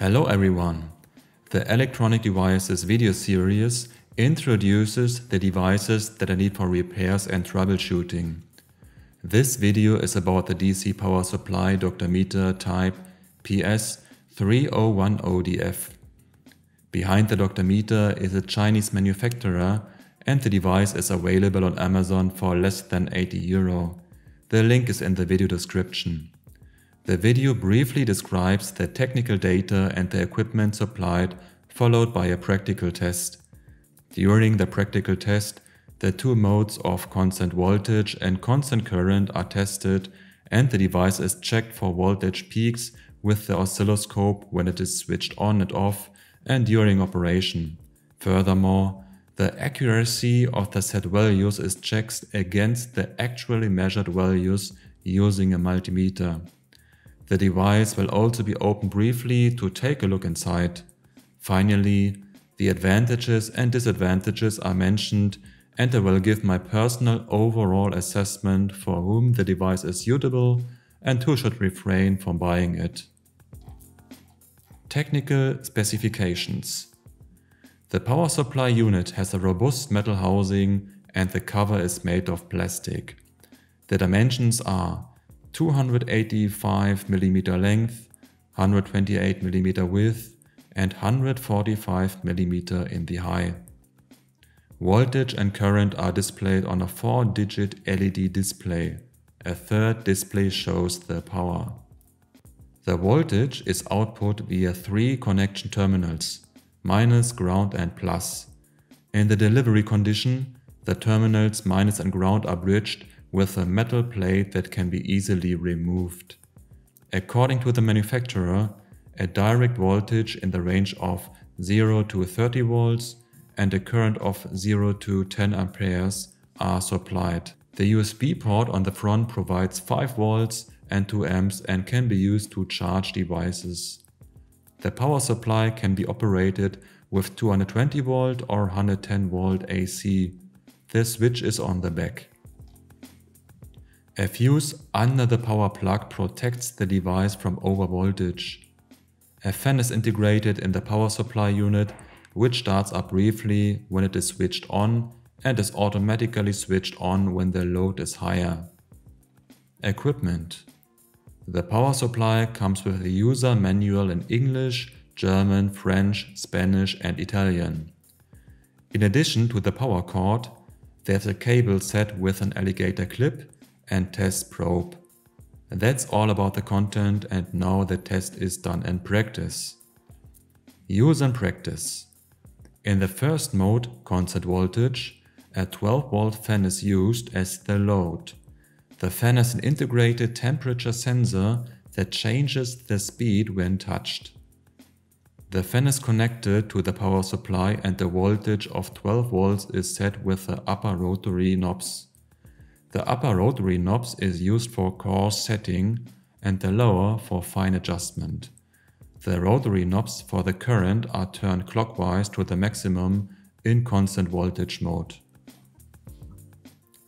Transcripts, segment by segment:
Hello everyone! The Electronic Devices video series introduces the devices that I need for repairs and troubleshooting. This video is about the DC power supply Dr. Meter type PS3010DF. Behind the Dr. Meter is a Chinese manufacturer and the device is available on Amazon for less than 80 euro. The link is in the video description. The video briefly describes the technical data and the equipment supplied, followed by a practical test. During the practical test, the two modes of constant voltage and constant current are tested and the device is checked for voltage peaks with the oscilloscope when it is switched on and off and during operation. Furthermore, the accuracy of the set values is checked against the actually measured values using a multimeter. The device will also be opened briefly to take a look inside. Finally, the advantages and disadvantages are mentioned and I will give my personal overall assessment for whom the device is suitable and who should refrain from buying it. Technical specifications The power supply unit has a robust metal housing and the cover is made of plastic. The dimensions are 285 mm length, 128 mm width and 145 mm in the high. Voltage and current are displayed on a 4-digit LED display. A third display shows the power. The voltage is output via three connection terminals, minus, ground and plus. In the delivery condition, the terminals minus and ground are bridged with a metal plate that can be easily removed. According to the manufacturer, a direct voltage in the range of 0 to 30 volts and a current of 0 to 10 amperes are supplied. The USB port on the front provides 5 volts and 2 amps and can be used to charge devices. The power supply can be operated with 220 volt or 110 volt AC. The switch is on the back. A fuse under the power plug protects the device from overvoltage. A fan is integrated in the power supply unit which starts up briefly when it is switched on and is automatically switched on when the load is higher. Equipment The power supply comes with a user manual in English, German, French, Spanish and Italian. In addition to the power cord, there's a cable set with an alligator clip and test probe. That's all about the content and now the test is done in practice. Use and practice. In the first mode, constant voltage, a 12 volt fan is used as the load. The fan has an integrated temperature sensor that changes the speed when touched. The fan is connected to the power supply and the voltage of 12 volts is set with the upper rotary knobs. The upper rotary knobs is used for coarse setting and the lower for fine adjustment. The rotary knobs for the current are turned clockwise to the maximum in constant voltage mode.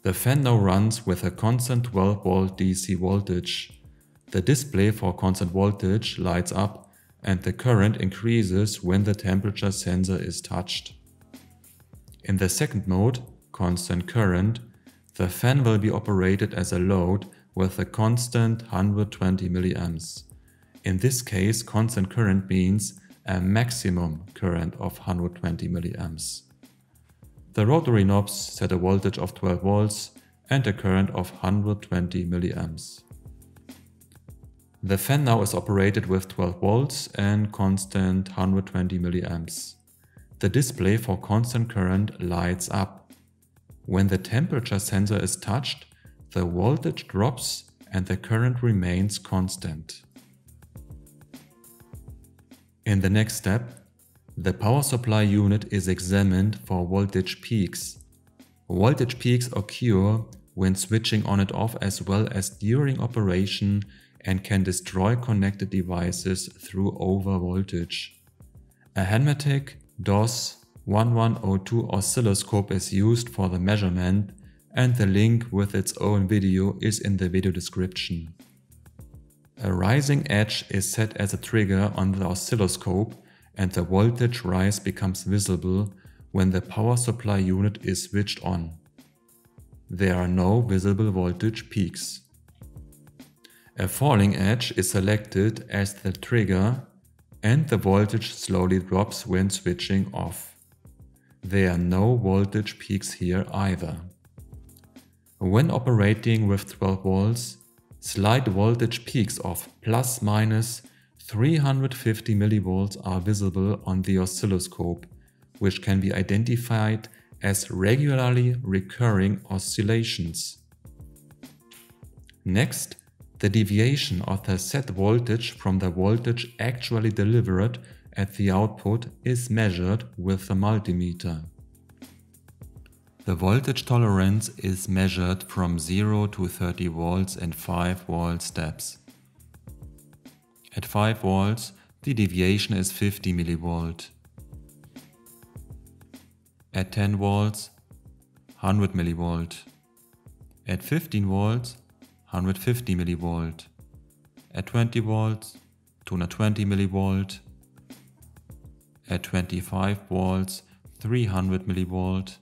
The fan now runs with a constant 12 volt DC voltage. The display for constant voltage lights up and the current increases when the temperature sensor is touched. In the second mode, constant current, the fan will be operated as a load with a constant 120 mA. In this case, constant current means a maximum current of 120 mA. The rotary knobs set a voltage of 12 volts and a current of 120 mA. The fan now is operated with 12 volts and constant 120 mA. The display for constant current lights up. When the temperature sensor is touched, the voltage drops and the current remains constant. In the next step, the power supply unit is examined for voltage peaks. Voltage peaks occur when switching on and off as well as during operation and can destroy connected devices through overvoltage. A Hanmatek, DOS, 1102 oscilloscope is used for the measurement and the link with its own video is in the video description. A rising edge is set as a trigger on the oscilloscope and the voltage rise becomes visible when the power supply unit is switched on. There are no visible voltage peaks. A falling edge is selected as the trigger and the voltage slowly drops when switching off. There are no voltage peaks here either. When operating with 12 volts, slight voltage peaks of plus minus 350 millivolts are visible on the oscilloscope, which can be identified as regularly recurring oscillations. Next, the deviation of the set voltage from the voltage actually delivered at the output is measured with the multimeter. The voltage tolerance is measured from 0 to 30 volts in 5 volt steps. At 5 volts, the deviation is 50 millivolt. At 10 volts, 100 millivolt. At 15 volts, 150 millivolt. At 20 volts, 220 millivolt. At 25 volts, 300 millivolt.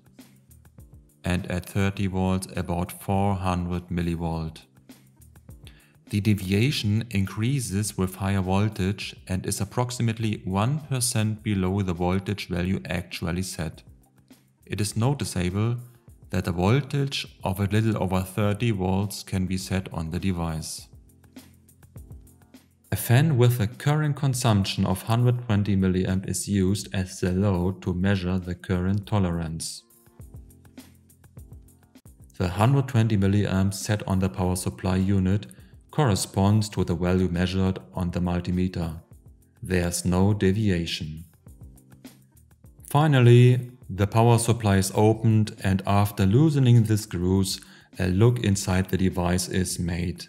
And at 30 volts, about 400 millivolt. The deviation increases with higher voltage and is approximately 1% below the voltage value actually set. It is noticeable that a voltage of a little over 30 volts can be set on the device. A fan with a current consumption of 120 mA is used as the load to measure the current tolerance. The 120 mA set on the power supply unit corresponds to the value measured on the multimeter. There's no deviation. Finally, the power supply is opened and after loosening the screws, a look inside the device is made.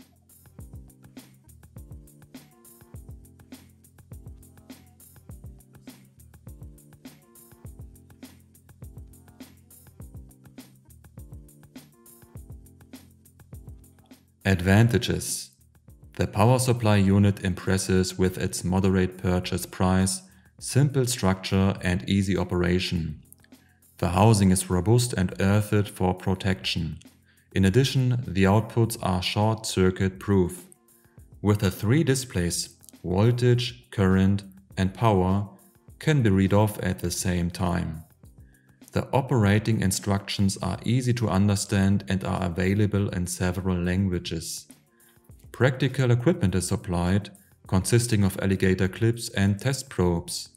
Advantages The power supply unit impresses with its moderate purchase price, simple structure and easy operation. The housing is robust and earthed for protection. In addition, the outputs are short-circuit proof. With the three displays, voltage, current and power can be read off at the same time. The operating instructions are easy to understand and are available in several languages. Practical equipment is supplied, consisting of alligator clips and test probes.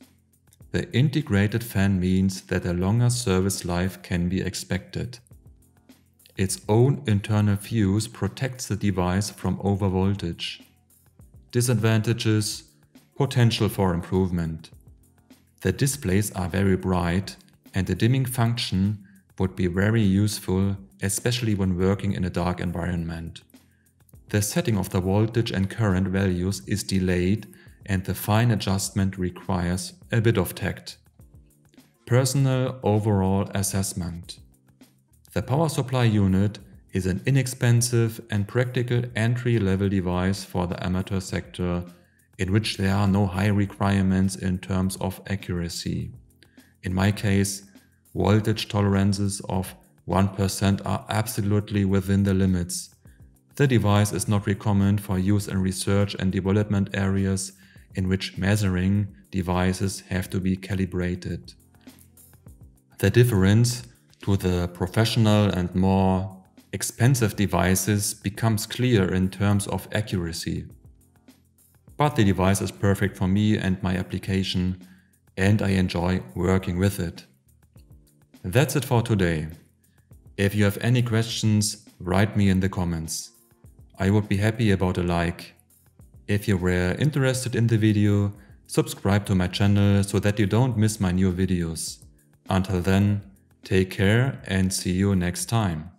The integrated fan means that a longer service life can be expected. Its own internal fuse protects the device from overvoltage. Disadvantages Potential for improvement. The displays are very bright and the dimming function would be very useful, especially when working in a dark environment. The setting of the voltage and current values is delayed and the fine adjustment requires a bit of tact. Personal overall assessment. The power supply unit is an inexpensive and practical entry-level device for the amateur sector in which there are no high requirements in terms of accuracy. In my case, voltage tolerances of 1% are absolutely within the limits. The device is not recommended for use in research and development areas in which measuring devices have to be calibrated. The difference to the professional and more expensive devices becomes clear in terms of accuracy. But the device is perfect for me and my application and I enjoy working with it. That's it for today. If you have any questions, write me in the comments. I would be happy about a like. If you were interested in the video, subscribe to my channel so that you don't miss my new videos. Until then, take care and see you next time.